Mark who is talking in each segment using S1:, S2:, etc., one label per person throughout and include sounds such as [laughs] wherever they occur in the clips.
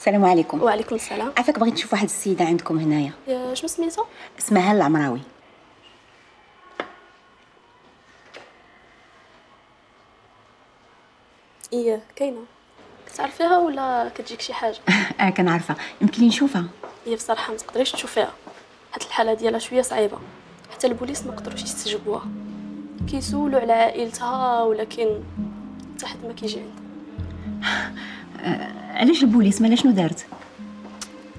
S1: السلام عليكم.
S2: وعليكم السلام.
S1: عافاك بغيت نشوف واحد السيدة عندكم هنايا.
S2: يا شنو سميتو
S1: اسمها العمراوي
S2: إيه كاينة. كتعرفيها ولا كتجيك شي حاجة؟ [laughs]
S1: آه كنعرفها. يمكن لي نشوفها.
S2: هي بصراحة ما تقدريش تشوفيها. حيت الحالة ديالها شوية صعيبة. حتى البوليس ما قدروش يستجيبوها. كيسولوا على عائلتها ولكن حتى حد ما كيجي عندها. [laughs]
S1: علاش البوليس؟ مالا شنو دارت؟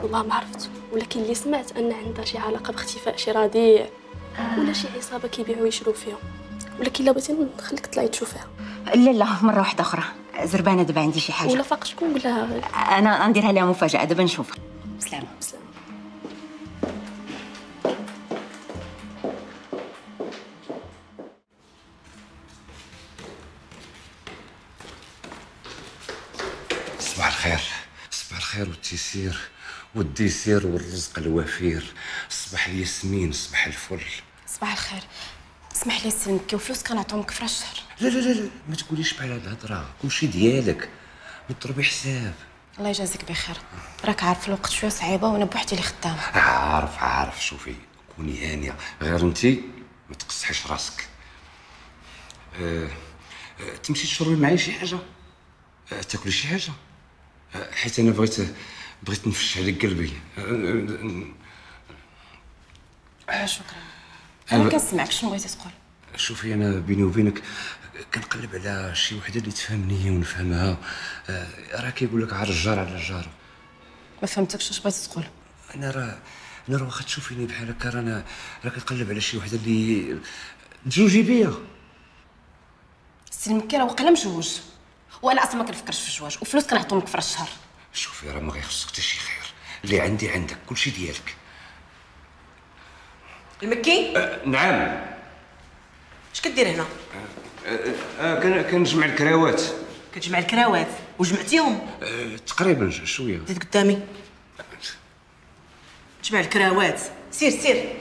S2: والله ما عرفت ولكن اللي سمعت أن عندها شي علاقة باختفاء شي رضيع ولا شي عصابة كيبيعوا ويشروا فيهم ولكن الا بغيتي نخليك تطلعي تشوفيها
S1: لا لا مرة واحدة أخرى. زربانة دابا عندي شي حاجة.
S2: ولا فاق شكون ولا
S1: أنا غنديرها لها مفاجأة دابا نشوفها بسلامة.
S2: بسلام
S3: صباح الخير. صباح الخير والتيسير والديسير والرزق الوفير. صباح الياسمين صباح الفل.
S4: صباح الخير. اسمح لي سلمك وفلوس كنعطيهم لك في راس الشهر
S3: لا لا لا لا ما تقوليش بحال هاد الهضرة. كلشي ديالك. مضربي حساب.
S4: الله يجازيك بخير. راك عارف الوقت شوية صعيبة وأنا بوحدي اللي خدامة.
S3: عارف عارف. شوفي كوني هانية. غير انت ما تقصحيش راسك. أه أه تمشي تشربي معايا شي حاجة؟ أه تاكلي شي حاجة؟ حيت أنا بغيت بغيت نفش عليك قلبي.
S4: لا شكرا. أنا كنسمعك. شنو بغيتي تقول؟
S3: شوفي أنا بيني وبينك كنقلب على شي وحدة اللي تفهمني ونفهمها. آه، راه كيقول لك عار الجار على الجار.
S4: ما فهمتكش اش بغيتي تقول.
S3: أنا راه أنا راه واخا تشوفيني بحال هكا رانا راه كنقلب على شي وحدة اللي تزوجي بيا.
S4: سلمك راه وقيلا مجوج. وأنا أصلا ما كنفكرش في الزواج وفلوس كنعطيهم لك في راس الشهر.
S3: شوفي راه ما غيخصك حتى شي خير. اللي عندي عندك كلشي ديالك.
S5: المكي؟
S3: نعم.
S5: اش كدير هنا؟
S3: آه كن- كنجمع الكراوات.
S5: كتجمع الكراوات؟ وجمعتيهم؟
S3: آه تقريبا شوية.
S5: زيد قدامي. تجمع الكراوات. سير سير.